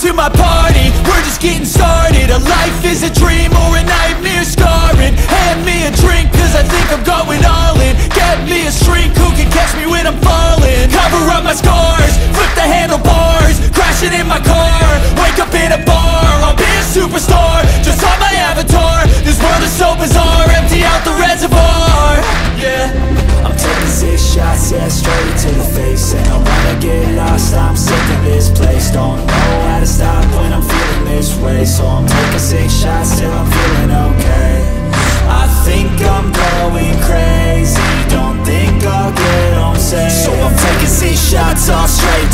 to my party. We're just getting started. A life is a dream or a nightmare scarring. Hand me a drink cause I think I'm going all in. Get me a shrink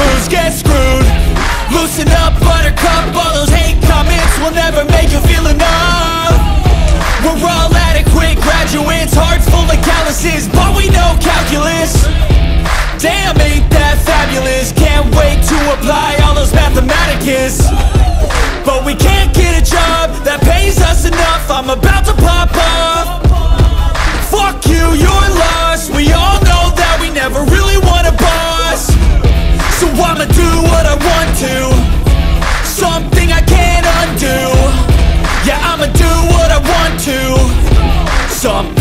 Taboos, get screwed. Loosen up, buttercup, all those Stop.